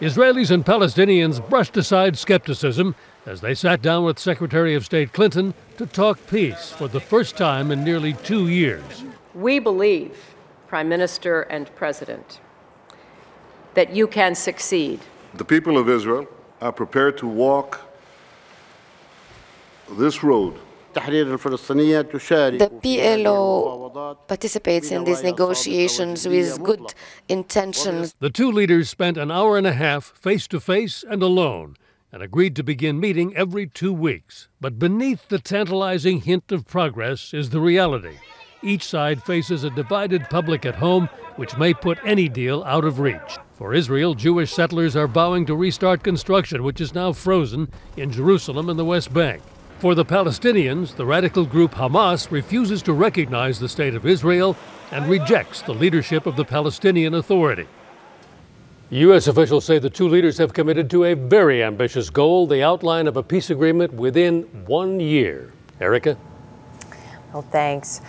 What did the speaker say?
Israelis and Palestinians brushed aside skepticism as they sat down with Secretary of State Clinton to talk peace for the first time in nearly two years. We believe, Prime Minister and President, that you can succeed. The people of Israel are prepared to walk this road the PLO participates in these negotiations with good intentions. The two leaders spent an hour and a half face to face and alone and agreed to begin meeting every two weeks. But beneath the tantalizing hint of progress is the reality. Each side faces a divided public at home, which may put any deal out of reach. For Israel, Jewish settlers are vowing to restart construction, which is now frozen in Jerusalem and the West Bank. For the Palestinians, the radical group Hamas refuses to recognize the state of Israel and rejects the leadership of the Palestinian Authority. U.S. officials say the two leaders have committed to a very ambitious goal the outline of a peace agreement within one year. Erica? Well, thanks.